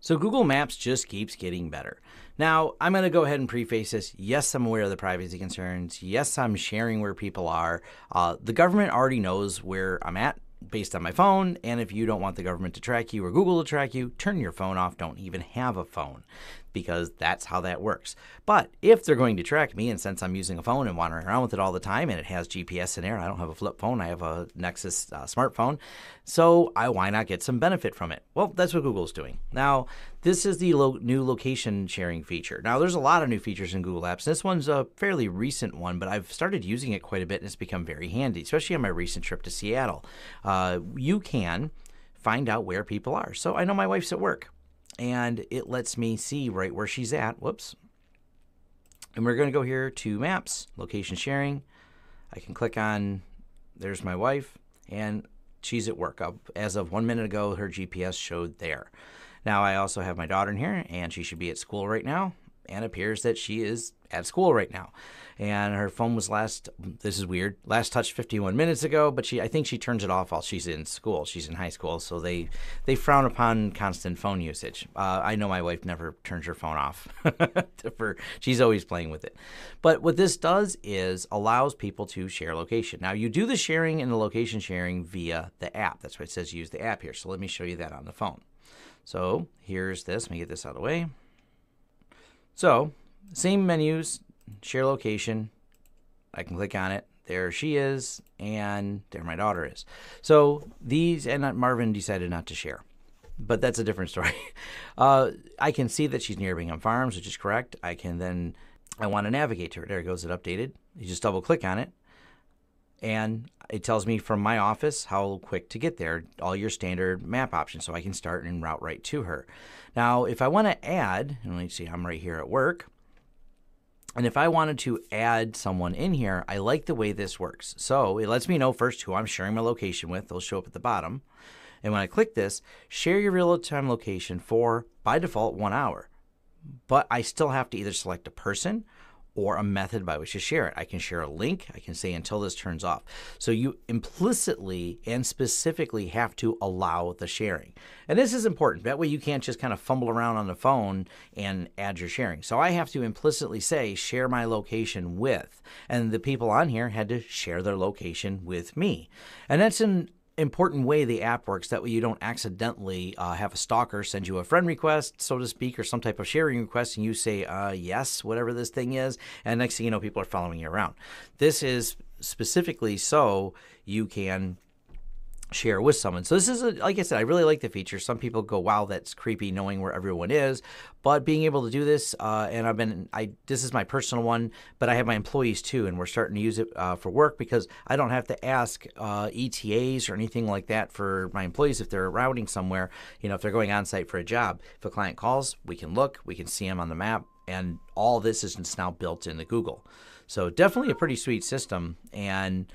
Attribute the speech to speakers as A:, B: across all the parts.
A: So Google Maps just keeps getting better. Now, I'm going to go ahead and preface this. Yes, I'm aware of the privacy concerns. Yes, I'm sharing where people are. Uh, the government already knows where I'm at based on my phone. And if you don't want the government to track you or Google to track you, turn your phone off. Don't even have a phone because that's how that works. But if they're going to track me, and since I'm using a phone and wandering around with it all the time and it has GPS in there, I don't have a flip phone, I have a Nexus uh, smartphone. So I, why not get some benefit from it? Well, that's what Google's doing. Now, this is the lo- new location sharing feature. Now, there's a lot of new features in Google Apps. This one's a fairly recent one, but I've started using it quite a bit and it's become very handy, especially on my recent trip to Seattle. Uh, you can find out where people are. So I know my wife's at work and it lets me see right where she's at. Whoops. And we're going to go here to maps, location sharing. I can click on, there's my wife, and she's at work. As of one minute ago, her GPS showed there. Now I also have my daughter in here, and she should be at school right now, and appears that she is at school right now. And her phone was last this is weird last touched 51 minutes ago but she i think she turns it off while she's in school. She's in high school so they they frown upon constant phone usage. Uh, i know my wife never turns her phone off for she's always playing with it. But what this does is allows people to share location. Now you do the sharing and the location sharing via the app. That's why it says use the app here. So let me show you that on the phone. So here's this let me get this out of the way so same menus share location. I can click on it. There she is, and there my daughter is. So these, and Marvin decided not to share, but that's a different story. Uh, I can see that she's near Bingham Farms, which is correct. I can then, I want to navigate to her. There goes it updated. You just double click on it, and it tells me from my office how quick to get there, all your standard map options, so I can start and route right to her. Now, if I want to add, and let's see, I'm right here at work. And if I wanted to add someone in here, I like the way this works. So it lets me know first who I'm sharing my location with. They'll show up at the bottom. And when I click this, share your real time location for, by default, one hour. But I still have to either select a person or a method by which to share it. I can share a link. I can say until this turns off. So you implicitly and specifically have to allow the sharing. And this is important. That way you can't just kind of fumble around on the phone and add your sharing. So I have to implicitly say share my location with. And the people on here had to share their location with me. And that's an important way the app works. That way you don't accidentally uh, have a stalker send you a friend request, so to speak, or some type of sharing request, and you say uh, yes, whatever this thing is, and next thing you know, people are following you around. This is specifically so you can share with someone. So this is a, like I said, I really like the feature. Some people go, "Wow, that's creepy," knowing where everyone is. But being able to do this, uh, and I've been, I this is my personal one, but I have my employees too, and we're starting to use it uh, for work because I don't have to ask uh, ETAs or anything like that for my employees if they're routing somewhere. You know, if they're going on site for a job, if a client calls, we can look, we can see them on the map, and all this is now built into Google. So definitely a pretty sweet system, and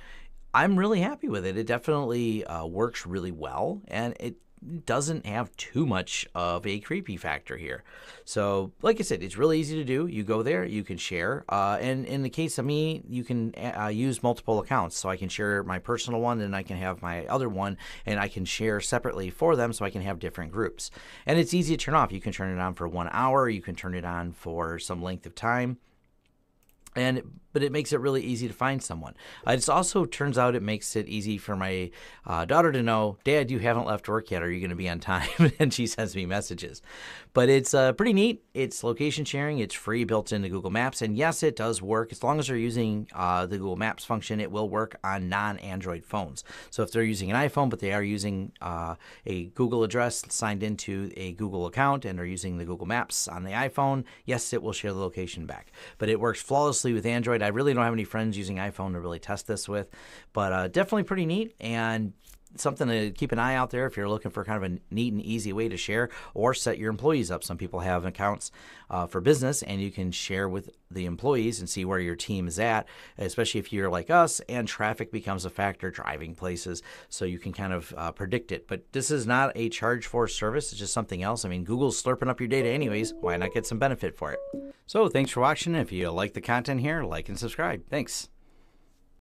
A: I'm really happy with it. It definitely uh, works really well, and it doesn't have too much of a creepy factor here. So, like I said, it's really easy to do. You go there, you can share, uh, and in the case of me, you can uh, use multiple accounts. So I can share my personal one, and I can have my other one, and I can share separately for them, so I can have different groups. And it's easy to turn off. You can turn it on for one hour. You can turn it on for some length of time and but it makes it really easy to find someone. Uh, it also turns out it makes it easy for my uh, daughter to know, Dad, you haven't left work yet. Are you going to be on time? and she sends me messages. But it's uh, pretty neat. It's location sharing. It's free, built into Google Maps, and yes, it does work as long as they're using uh, the Google Maps function. It will work on non-Android phones. So if they're using an iPhone, but they are using uh, a Google address signed into a Google account and are using the Google Maps on the iPhone, yes, it will share the location back. But it works flawlessly with Android. I really don't have any friends using iPhone to really test this with, but uh, definitely pretty neat. And something to keep an eye out there if you're looking for kind of a neat and easy way to share or set your employees up. Some people have accounts uh, for business and you can share with the employees and see where your team is at, especially if you're like us and traffic becomes a factor driving places. So you can kind of uh, predict it. But this is not a charge for service, it's just something else. I mean, Google's slurping up your data anyways. Why not get some benefit for it? So thanks for watching. If you like the content here, like and subscribe. Thanks.